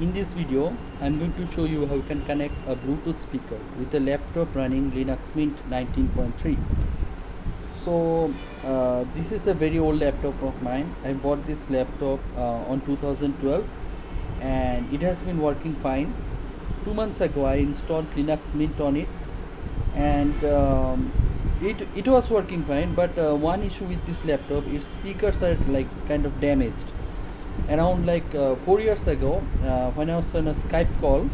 In this video, I'm going to show you how you can connect a Bluetooth speaker with a laptop running Linux Mint 19.3. So uh, this is a very old laptop of mine. I bought this laptop uh, on 2012 and it has been working fine. Two months ago, I installed Linux Mint on it and um, it it was working fine. But uh, one issue with this laptop, its speakers are like kind of damaged around like uh, four years ago uh, when I was on a Skype call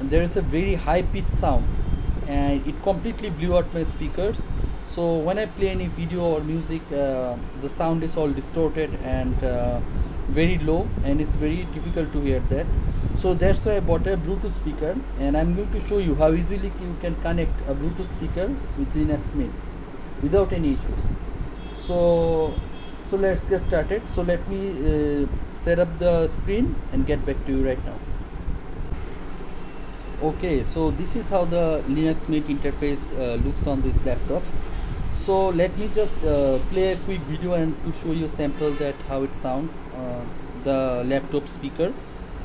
there is a very high pitch sound and it completely blew out my speakers. So when I play any video or music uh, the sound is all distorted and uh, very low and it's very difficult to hear that. So that's why I bought a Bluetooth speaker and I'm going to show you how easily you can connect a Bluetooth speaker with Linux Mint without any issues. So so let's get started. So let me uh, set up the screen and get back to you right now. Okay so this is how the linux mint interface uh, looks on this laptop. So let me just uh, play a quick video and to show you sample that how it sounds uh, the laptop speaker.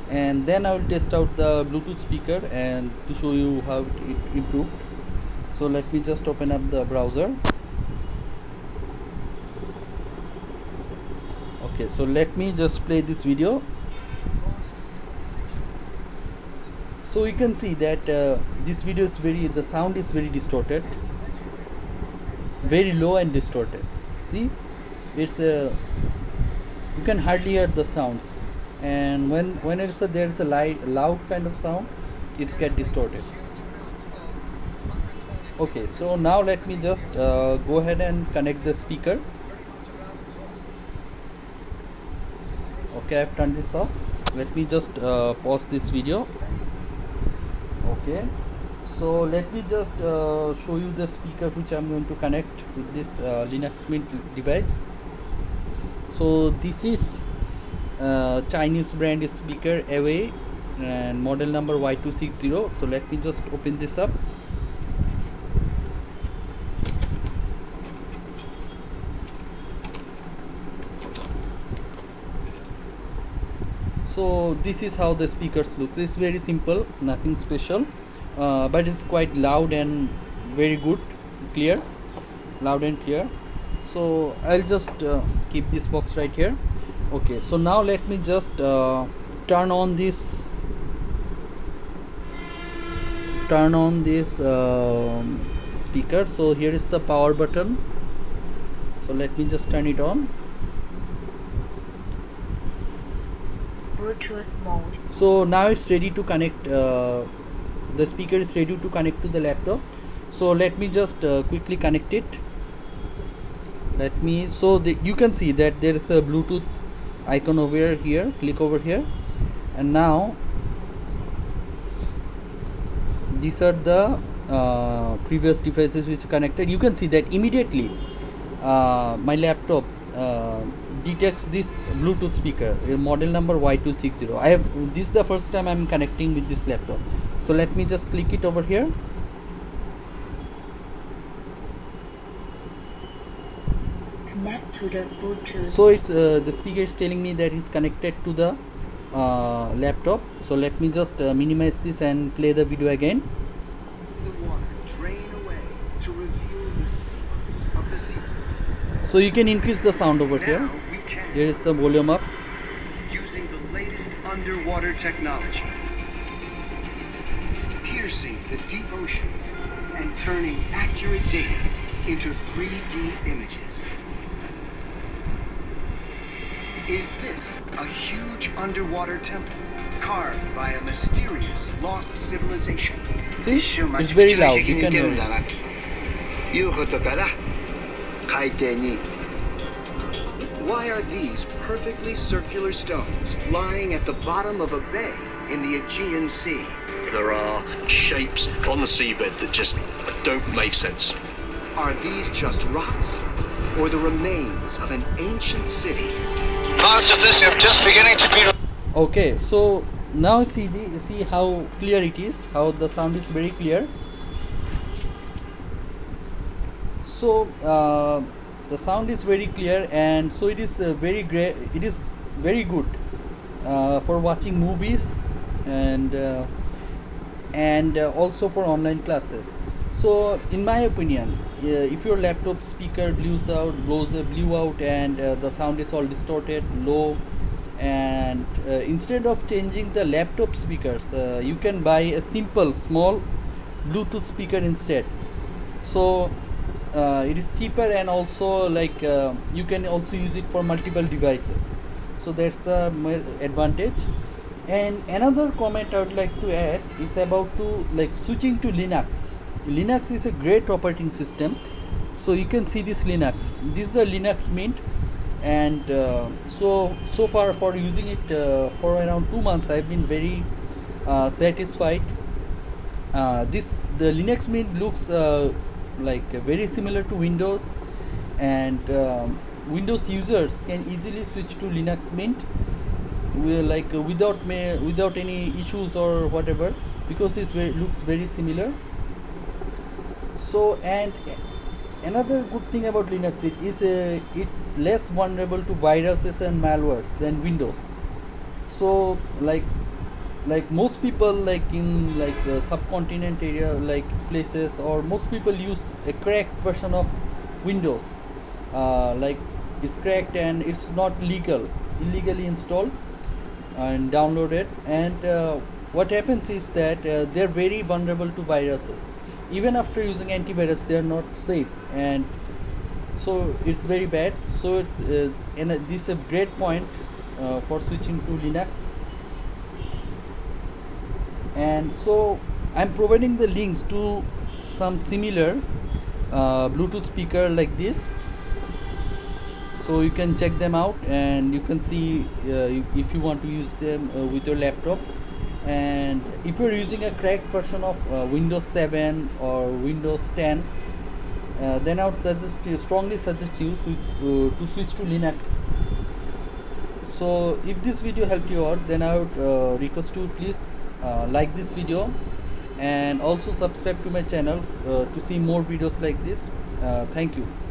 And then I will test out the Bluetooth speaker and to show you how it improved. So let me just open up the browser okay so let me just play this video. So you can see that uh, this video is very the sound is very distorted. Very low and distorted. See? It's a uh, you can hardly hear the sounds. And when when it's a, there's a light loud kind of sound it's get distorted. Okay so now let me just uh, go ahead and connect the speaker okay I've turned this off. Let me just uh, pause this video. Okay. So let me just uh, show you the speaker which I'm going to connect with this uh, Linux Mint device. So this is uh, Chinese brand speaker Awei and model number Y260 so let me just open this up so this is how the speakers looks it's very simple nothing special uh, but it's quite loud and very good clear loud and clear. So I'll just uh, keep this box right here. Okay so now let me just uh, turn on this turn on this um, speaker. So here is the power button. So let me just turn it on Bluetooth mode. so now it's ready to connect uh, the speaker is ready to connect to the laptop. So let me just uh, quickly connect it. Let me so the, you can see that there is a bluetooth icon over here click over here. And now these are the uh, previous devices which connected. You can see that immediately uh, my laptop uh, detects this bluetooth speaker model number y260 i have this is the first time i'm connecting with this laptop. So let me just click it over here. Connect to the Bluetooth. so it's uh, the speaker is telling me that it's connected to the uh, laptop. So let me just uh, minimize this and play the video again. The water drain away to reveal the secrets of the seafloor. so you can increase the sound over here. Now we here is the volume up. Using the latest underwater technology, piercing the deep oceans and turning accurate data into 3D images. Is this a huge underwater temple carved by a mysterious lost civilization? see? It's very loud. you can hear it Why are these perfectly circular stones lying at the bottom of a bay in the Aegean Sea? There are shapes on the seabed that just don't make sense. Are these just rocks or the remains of an ancient city? Parts of this are just beginning to be. okay so now see the see how clear it is how the sound is very clear so uh, the sound is very clear and so it is uh, very great it is very good uh, for watching movies and uh, and also for online classes. So in my opinion uh, if your laptop speaker blows out blows uh, blew out and uh, the sound is all distorted low and instead of changing the laptop speakers you can buy a simple small bluetooth speaker instead. So uh, it is cheaper and also like uh, you can also use it for multiple devices. So that's the advantage. And another comment i would like to add is about to like switching to linux. Linux is a great operating system. So you can see this linux. This is the linux mint. And uh, so so far for using it uh, for around two months i've been very uh, satisfied. Uh, this the linux mint looks uh, like uh, very similar to windows. And um, windows users can easily switch to linux mint like uh, without without any issues or whatever because it looks very similar. So and another good thing about linux it is uh, it's less vulnerable to viruses and malwares than windows. So like like most people like in like uh, subcontinent area like places or most people use a cracked version of windows. Uh, like it's cracked and it's not legal illegally installed and downloaded. And uh, what happens is that uh, they're very vulnerable to viruses. Even after using antivirus they're not safe. And so it's very bad. So it's uh, and this is a great point uh, for switching to linux and so i'm providing the links to some similar uh, bluetooth speaker like this. So you can check them out and you can see uh, if you want to use them uh, with your laptop. And if you're using a cracked version of uh, windows 7 or windows 10 uh, then i would suggest you strongly suggest you switch uh, to switch to linux. So if this video helped you out then i would uh, request you please uh, like this video and also subscribe to my channel uh, to see more videos like this. Uh, thank you